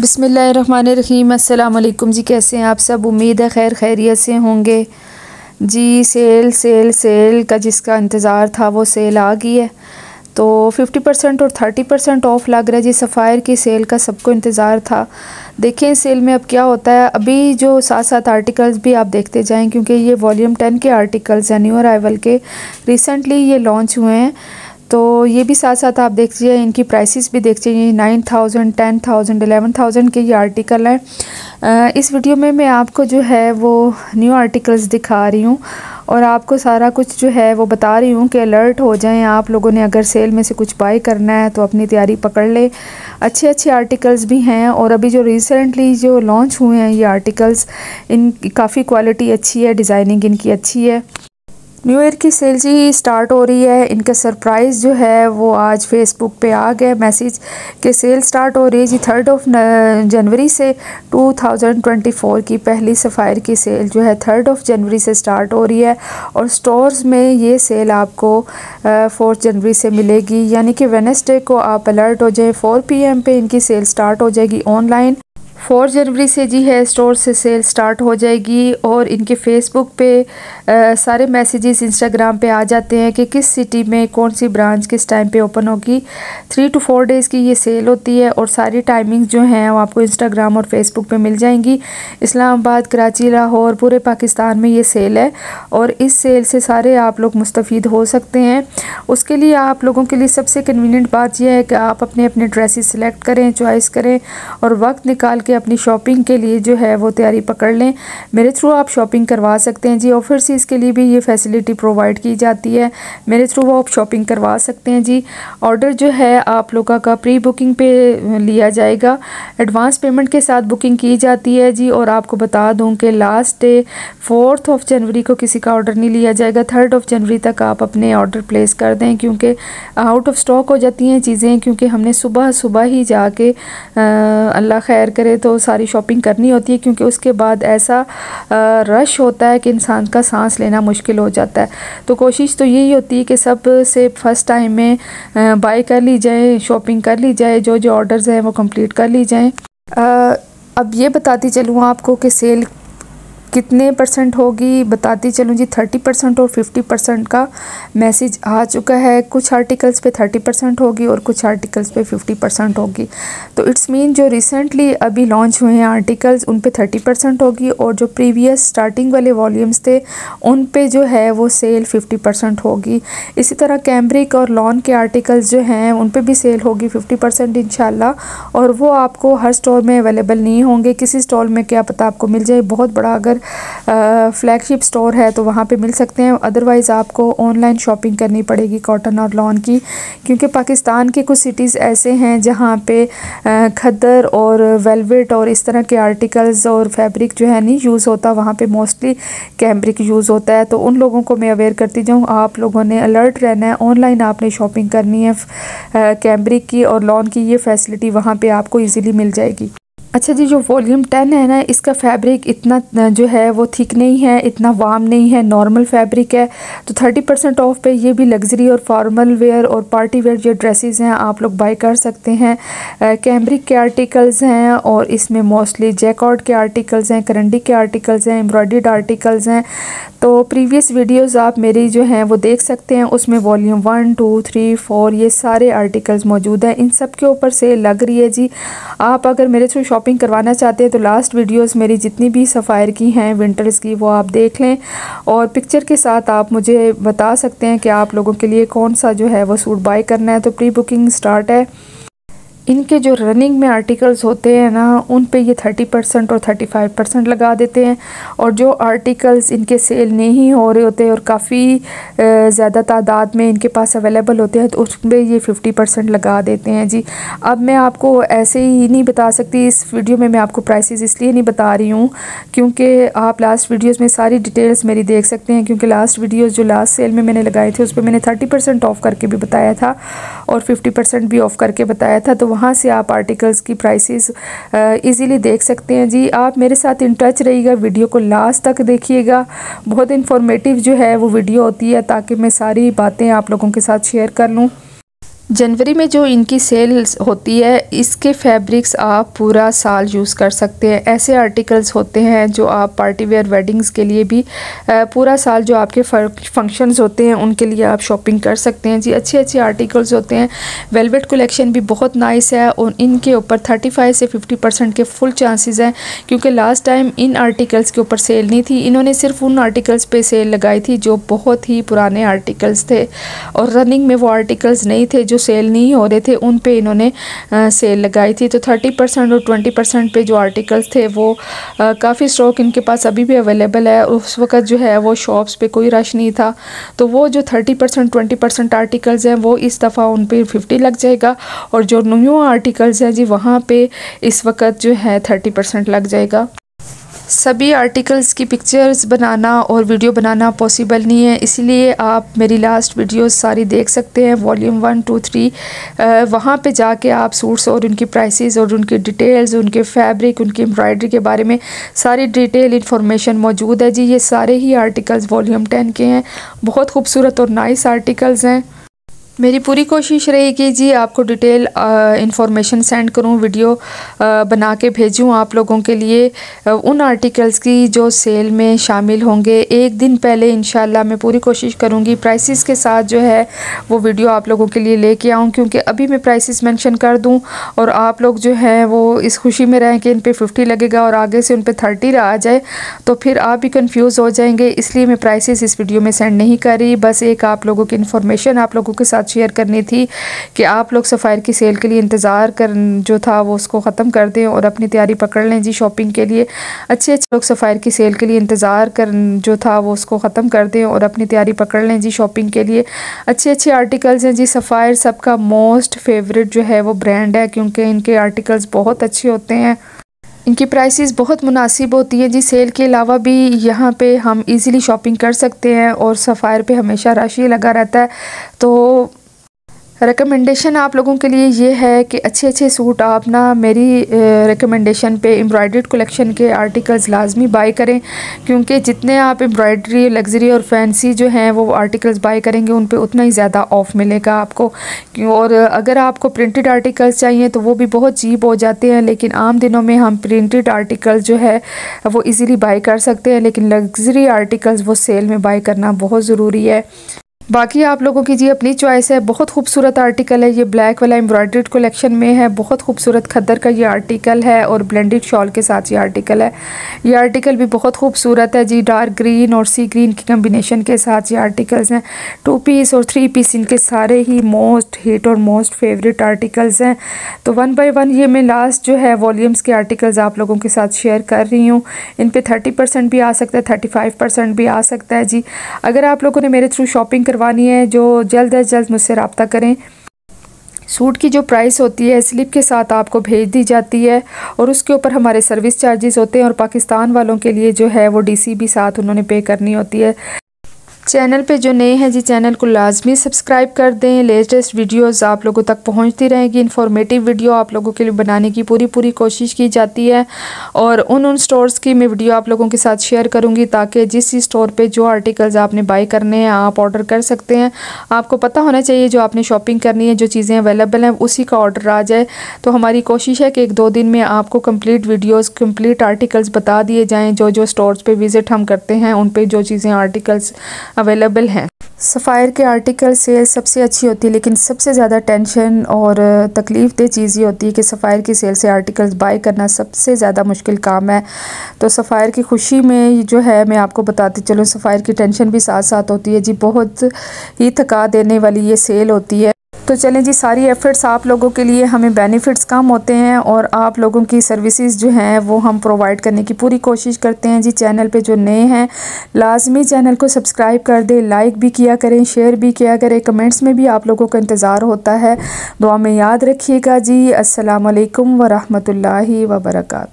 बिसमीम अल्लाम जी, कैसे हैं आप सब? उम्मीद है खैर खैरियत से होंगे। जी, सेल सेल सेल का जिसका इंतज़ार था, वो सेल आ गई है। तो 50 परसेंट और 30 परसेंट ऑफ़ लग रहा है जी सफ़ायर की सेल का, सबको इंतज़ार था। देखें सेल में अब क्या होता है, अभी जो साथ साथ आर्टिकल्स भी आप देखते जाएँ, क्योंकि ये वॉल्यूम टेन के आर्टिकल्स हैं न्यू अराइवल के। रिसेंटली ये लॉन्च हुए हैं। तो ये भी साथ साथ आप देख लीजिए, इनकी प्राइसेस भी देख लीजिए nine thousand ten thousand eleven thousand के ये आर्टिकल हैं। इस वीडियो में मैं आपको जो है वो न्यू आर्टिकल्स दिखा रही हूँ और आपको सारा कुछ जो है वो बता रही हूँ कि अलर्ट हो जाएँ। आप लोगों ने अगर सेल में से कुछ बाई करना है तो अपनी तैयारी पकड़ ले। अच्छे अच्छे आर्टिकल्स भी हैं और अभी जो रिसेंटली जो लॉन्च हुए हैं ये आर्टिकल्स इन काफ़ी क्वालिटी अच्छी है डिज़ाइनिंग इनकी अच्छी है। न्यू ईयर की सेल जी स्टार्ट हो रही है। इनका सरप्राइज़ जो है, वो आज फेसबुक पे आ गया मैसेज कि सेल स्टार्ट हो रही है जी थर्ड ऑफ़ जनवरी से 2024 की। पहली सफ़ायर की सेल जो है थर्ड ऑफ़ जनवरी से स्टार्ट हो रही है और स्टोर्स में ये सेल आपको फोर्थ जनवरी से मिलेगी। यानी कि वेनसडे को आप अलर्ट हो जाए। फोर पी पे इनकी सेल स्टार्ट हो जाएगी ऑनलाइन। फोर जनवरी से जी है स्टोर से सेल स्टार्ट हो जाएगी और इनके फेसबुक पे आ, सारे मैसेजेस इंस्टाग्राम पे आ जाते हैं कि किस सिटी में कौन सी ब्रांच किस टाइम पे ओपन होगी। थ्री टू फोर डेज़ की ये सेल होती है और सारी टाइमिंग्स जो हैं वो आपको इंस्टाग्राम और फेसबुक पे मिल जाएँगी। इस्लामाबाद कराची लाहौर पूरे पाकिस्तान में ये सेल है और इस सेल से सारे आप लोग मुस्तफ़ हो सकते हैं। उसके लिए आप लोगों के लिए सबसे कन्वीनियंट बात यह है कि आप अपने अपने ड्रेसेस सेलेक्ट करें चॉइस करें और वक्त निकाल के अपनी शॉपिंग के लिए जो है वो तैयारी पकड़ लें। मेरे थ्रू आप शॉपिंग करवा सकते हैं जी ओवरसीज़ के लिए भी ये फैसिलिटी प्रोवाइड की जाती है। मेरे थ्रू वो आप शॉपिंग करवा सकते हैं जी। ऑर्डर जो है आप लोगों का प्री बुकिंग पे लिया जाएगा। एडवांस पेमेंट के साथ बुकिंग की जाती है जी, और आपको बता दूँ कि लास्ट डे फोर्थ ऑफ़ जनवरी को किसी का ऑर्डर नहीं लिया जाएगा। थर्ड ऑफ़ जनवरी तक आप अपने ऑर्डर प्लेस कर दें, क्योंकि आउट ऑफ़ स्टॉक हो जाती हैं चीज़ें, क्योंकि हमने सुबह सुबह ही जाके अल्लाह खैर करे तो सारी शॉपिंग करनी होती है क्योंकि उसके बाद ऐसा रश होता है कि इंसान का सांस लेना मुश्किल हो जाता है। तो कोशिश तो यही होती है कि सबसे फ़र्स्ट टाइम में बाई कर ली जाए शॉपिंग कर ली जाए जो जो ऑर्डर्स हैं वो कंप्लीट कर ली जाएँ। अब ये बताती चलूँ आपको कि सेल कितने परसेंट होगी? बताती चलूँ जी थर्टी परसेंट और फिफ्टी परसेंट का मैसेज आ चुका है। कुछ आर्टिकल्स पे थर्टी परसेंट होगी और कुछ आर्टिकल्स पे फिफ्टी परसेंट होगी। तो इट्स मीन जो रिसेंटली अभी लॉन्च हुए हैं आर्टिकल्स उन पे थर्टी परसेंट होगी और जो प्रीवियस स्टार्टिंग वाले वॉल्यूम्स थे, उन पे जो है वो सेल फिफ्टी परसेंट होगी। इसी तरह कैम्ब्रिक और लॉन के आर्टिकल्स जो हैं, उन पर भी सेल होगी फिफ्टी परसेंट और वो आपको हर स्टोर में अवेलेबल नहीं होंगे। किसी स्टॉल में क्या पता आपको मिल जाए। बहुत बड़ा अगर फ्लैगशिप स्टोर है तो वहाँ पे मिल सकते हैं। अदरवाइज़ आपको ऑनलाइन शॉपिंग करनी पड़ेगी कॉटन और लॉन की, क्योंकि पाकिस्तान के कुछ सिटीज़ ऐसे हैं जहाँ पे खद्दर और वेलवेट और इस तरह के आर्टिकल्स और फैब्रिक जो है नहीं यूज़ होता, वहाँ पे मोस्टली कैम्ब्रिक यूज़ होता है। तो उन लोगों को मैं अवेयर करती जाऊँ, आप लोगों ने अलर्ट रहना है ऑनलाइन आपने शॉपिंग करनी है कैम्ब्रिक की और लॉन की, ये फैसिलिटी वहाँ पर आपको ईज़िली मिल जाएगी। अच्छा जी, जो वॉल्यूम टेन है ना, इसका फैब्रिक इतना जो है, वो थिक नहीं है, इतना वार्म नहीं है, नॉर्मल फैब्रिक है तो थर्टी परसेंट ऑफ़ पे ये भी लग्जरी और फॉर्मल वेयर और पार्टी वेयर जो ड्रेसेस हैं, आप लोग बाई कर सकते हैं। कैम्ब्रिक के आर्टिकल्स हैं और इसमें मोस्टली जैकॉर्ड के आर्टिकल्स हैं, करंडी के आर्टिकल्स हैं एम्ब्रॉयड आर्टिकल्स हैं। तो प्रीवियस वीडियोस आप मेरी जो हैं, वो देख सकते हैं, उसमें volume one, two, three, four, ये सारे आर्टिकल्स मौजूद हैं। इन सब के ऊपर से लग रही है जी, आप अगर मेरे थ्रू शॉपिंग करवाना चाहते हैं तो लास्ट वीडियोस मेरी जितनी भी सफ़ायर की हैं विंटर्स की, वो आप देख लें। और पिक्चर के साथ आप मुझे बता सकते हैं कि आप लोगों के लिए कौन सा जो है वो सूट बाई करना है। तो प्री बुकिंग स्टार्ट है। इनके जो रनिंग में आर्टिकल्स होते हैं ना, उन पे ये थर्टी परसेंट और थर्टी फाइव परसेंट लगा देते हैं। और जो आर्टिकल्स इनके सेल नहीं हो रहे होते और काफ़ी ज़्यादा तादाद में इनके पास अवेलेबल होते हैं तो उस पर ये फिफ्टी परसेंट लगा देते हैं। जी, अब मैं आपको ऐसे ही नहीं बता सकती, इस वीडियो में मैं आपको प्राइसेस इसलिए नहीं बता रही हूँ, क्योंकि आप लास्ट वीडियोज़ में सारी डिटेल्स मेरी देख सकते हैं, क्योंकि लास्ट वीडियोज़ जो लास्ट सेल में मैंने लगाए थे, उस पर मैंने थर्टी परसेंट ऑफ़ करके भी बताया था और फिफ्टी परसेंट भी ऑफ़ करके बताया था तो वहाँ से आप आर्टिकल्स की प्राइसेस इजीली देख सकते हैं। जी, आप मेरे साथ इन टच रहिएगा वीडियो को लास्ट तक देखिएगा। बहुत इन्फॉर्मेटिव जो है वो वीडियो होती है, ताकि मैं सारी बातें आप लोगों के साथ शेयर कर लूँ। जनवरी में जो इनकी सेल होती है, इसके फैब्रिक्स आप पूरा साल यूज़ कर सकते हैं। ऐसे आर्टिकल्स होते हैं जो आप पार्टी वेयर वेडिंग्स के लिए भी पूरा साल जो आपके फ़ंक्शंस होते हैं, उनके लिए आप शॉपिंग कर सकते हैं। जी अच्छे अच्छे आर्टिकल्स होते हैं। वेलवेट कलेक्शन भी बहुत नाइस है और इनके ऊपर 35 से 50 परसेंट के फुल चांसेस हैं, क्योंकि लास्ट टाइम इन आर्टिकल्स के ऊपर सेल नहीं थी। इन्होंने सिर्फ़ उन आर्टिकल्स पे सेल लगाई थी जो बहुत ही पुराने आर्टिकल्स थे और रनिंग में वो आर्टिकल्स नहीं थे जो सेल नहीं हो रहे थे, उन पे इन्होंने सेल लगाई थी। तो थर्टी परसेंट और ट्वेंटी परसेंट पे जो आर्टिकल्स थे, वो काफ़ी स्टॉक इनके पास अभी भी अवेलेबल है। उस वक्त जो है, वो शॉप्स पे कोई रश नहीं था। तो वो जो thirty percent twenty percent articles हैं, वो इस दफ़ा उन पर फिफ्टी लग जाएगा और जो न्यू आर्टिकल्स हैं जी, वहाँ पर इस वक्त जो है थर्टी परसेंट लग जाएगा। सभी आर्टिकल्स की पिक्चर्स बनाना और वीडियो बनाना पॉसिबल नहीं है। इसीलिए आप मेरी लास्ट वीडियोस सारी देख सकते हैं। वॉल्यूम वन टू थ्री वहाँ पे जाके आप सूट्स और उनकी प्राइसेस और उनकी डिटेल्स उनके फैब्रिक उनकी एम्ब्रॉयडरी के बारे में सारी डिटेल इन्फॉर्मेशन मौजूद है जी। ये सारे ही आर्टिकल्स वॉल्यूम टेन के हैं। बहुत खूबसूरत और नाइस आर्टिकल्स हैं। मेरी पूरी कोशिश रहेगी जी आपको डिटेल इंफॉर्मेशन सेंड करूँ वीडियो आ, बना के भेजूं आप लोगों के लिए। आ, उन आर्टिकल्स की जो सेल में शामिल होंगे एक दिन पहले इन मैं पूरी कोशिश करूँगी प्राइसेस के साथ जो है वो वीडियो आप लोगों के लिए लेके आऊँ क्योंकि अभी मैं प्राइसेस मेंशन कर दूँ और आप लोग जो है वो इस खुशी में रहें कि इन पर फिफ्टी लगेगा और आगे से उन पर थर्टी आ जाए तो फिर आप भी कन्फ्यूज़ हो जाएँगे। इसलिए मैं प्राइसेस इस वीडियो में सेंड नहीं कर रही बस एक आप लोगों की इन्फॉर्मेशन आप लोगों के साथ शेयर करनी थी कि आप लोग सफ़ायर की सेल के लिए इंतज़ार कर, जो था वो उसको ख़त्म कर दें और अपनी तैयारी पकड़ लें जी शॉपिंग के लिए। अच्छे अच्छे लोग सफ़ायर की सेल के लिए इंतज़ार कर, जो था वो उसको ख़त्म कर दें और अपनी तैयारी पकड़ लें जी शॉपिंग के लिए। अच्छे अच्छे आर्टिकल्स हैं जी, सफ़ायर सबका मोस्ट फेवरेट जो है वो ब्रांड है, क्योंकि इनके आर्टिकल्स बहुत अच्छे होते हैं। इनकी प्राइसेस बहुत मुनासिब होती हैं जी। सेल के अलावा भी यहाँ पे हम इजीली शॉपिंग कर सकते हैं और सफ़ायर पे हमेशा रश लगा रहता है। तो रिकमेंडेशन आप लोगों के लिए ये है कि अच्छे अच्छे सूट आप ना मेरी रिकमेंडेशन पे एम्ब्रॉयड कलेक्शन के आर्टिकल्स लाजमी बाई करें। क्योंकि जितने आप एम्ब्रॉयडरी लग्जरी और फैंसी जो हैं, वो आर्टिकल्स बाई करेंगे, उन पे उतना ही ज़्यादा ऑफ़ मिलेगा आपको। और अगर आपको प्रिंटेड आर्टिकल्स चाहिए तो वो भी बहुत चीप हो जाते हैं, लेकिन आम दिनों में हम प्रिंटेड आर्टिकल जो है, वो ईज़िली बाई कर सकते हैं, लेकिन लग्जरी आर्टिकल्स वो सेल में बाई करना बहुत ज़रूरी है। बाकी आप लोगों की जी अपनी चॉइस है, बहुत खूबसूरत आर्टिकल है, ये ब्लैक वाला एम्ब्रॉयड कलेक्शन में है, बहुत खूबसूरत खद्दर का ये आर्टिकल है और ब्लेंडेड शॉल के साथ ये आर्टिकल है। ये आर्टिकल भी बहुत खूबसूरत है जी डार्क ग्रीन और सी ग्रीन की कम्बिनेशन के साथ ये आर्टिकल्स हैं। टू पीस और थ्री पीस इनके सारे ही मोस्ट हिट और मोस्ट फेवरेट आर्टिकल्स हैं। तो वन बाई वन ये मैं लास्ट जो है वॉल्यूम्स के आर्टिकल्स आप लोगों के साथ शेयर कर रही हूँ। इन पर थर्टी भी आ सकता है थर्टी भी आ सकता है जी। अगर आप लोगों ने मेरे थ्रू शॉपिंग करवानी है, जो जल्द अज जल्द मुझसे रबता करें। सूट की जो प्राइस होती है, स्लिप के साथ आपको भेज दी जाती है और उसके ऊपर हमारे सर्विस चार्जेस होते हैं और पाकिस्तान वालों के लिए जो है, वो डीसी भी साथ उन्होंने पे करनी होती है। चैनल पे जो नए हैं जी, चैनल को लाजमी सब्सक्राइब कर दें। लेटेस्ट वीडियोस आप लोगों तक पहुँचती रहेंगी। इन्फॉर्मेटिव वीडियो आप लोगों के लिए बनाने की पूरी पूरी कोशिश की जाती है। और उन उन स्टोर्स की मैं वीडियो आप लोगों के साथ शेयर करूँगी ताकि जिस स्टोर पे जो आर्टिकल्स आपने बाई करने हैं, आप ऑर्डर कर सकते हैं। आपको पता होना चाहिए जो आपने शॉपिंग करनी है, जो चीज़ें अवेलेबल हैं, उसी का ऑर्डर आ जाए। तो हमारी कोशिश है कि एक दो दिन में आपको कंप्लीट वीडियोज़ कंप्लीट आर्टिकल्स बता दिए जाएँ। जो जो स्टोर्स पर विज़िट हम करते हैं, उन पर जो चीज़ें आर्टिकल्स अवेलेबल हैं। सफ़ायर के आर्टिकल सेल सबसे अच्छी होती है, लेकिन सबसे ज़्यादा टेंशन और तकलीफ़ दह चीज़ ये होती है कि सफ़ायर की सेल से आर्टिकल्स बाय करना सबसे ज़्यादा मुश्किल काम है। तो सफ़ायर की खुशी में जो है, मैं आपको बताती चलूँ, सफ़ायर की टेंशन भी साथ साथ होती है। जी, बहुत ही थका देने वाली ये सेल होती है। तो चलें जी, सारी एफ़र्ट्स आप लोगों के लिए हमें बेनिफिट्स कम होते हैं और आप लोगों की सर्विसेज़ जो हैं वो हम प्रोवाइड करने की पूरी कोशिश करते हैं। जी चैनल पे जो नए हैं, लाजमी चैनल को सब्सक्राइब कर दें लाइक भी किया करें शेयर भी किया करें कमेंट्स में भी आप लोगों का इंतज़ार होता है। दुआ में याद रखिएगा जी। असलकम वरहमल वर्का